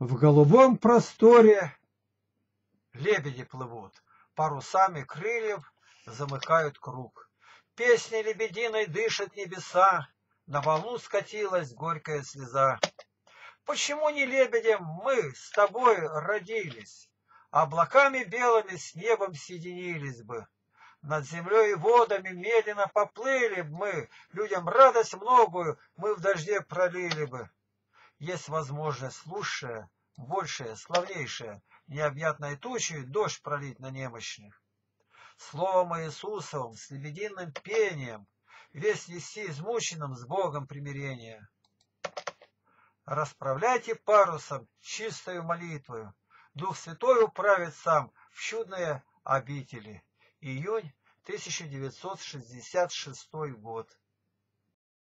В голубом просторе лебеди плывут, парусами крыльев замыкают круг. Песней лебединой дышат небеса, на волну скатилась горькая слеза. Почему не лебедем мы с тобой родились? Облаками белыми с небом соединились бы. Над землей и водами медленно поплыли б мы, Людям радость многую мы в дожде пролили бы. Есть возможность лучшая, большая, славнейшая, Необъятной тучей дождь пролить на немощных. Словом Иисусовым с лебединым пением Весь нести измученным с Богом примирение. Расправляйте парусом чистою молитвою, Дух Святой управит сам в чудные обители. Июнь 1966 год.